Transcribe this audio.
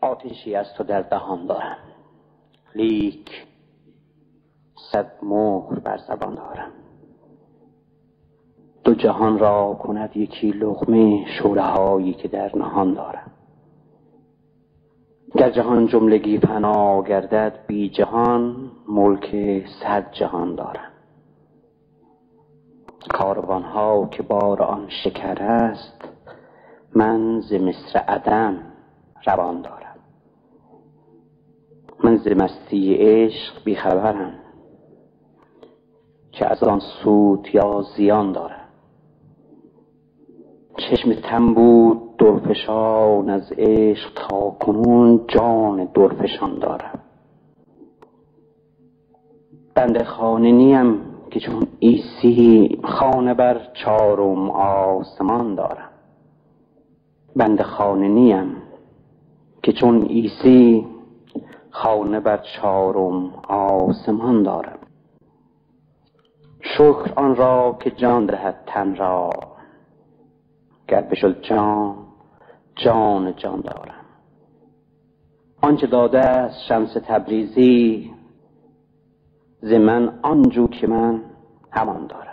آتشی از تو در دهان دارم. لیک صد مهر بر زبان دارم. دو جهان را کند یکی لغمه شوره هایی که در نهان دارم. گر جهان جملگی فنا گردد بی جهان ملک صد جهان دارم. کاروان ها که بار آن شکر است من ز مصر عدم روان دارم. ز مستی عشق بی خبرم که از آن سود یا زیان دارم. چشم تن بود درفشان از عشق تا کنون جان درفشان دارم. بنده خانه نیم که چون عیسی خانه بر چارم آسمان دارم. بنده خانه نیم که چون عیسی خانه بر چارم آسمان دارم. شکر آن را که جان دهد تن را. گر بشد جان جان جان دارم. آنچه داده است شمس تبریزی ز من آنجو که من همان دارم.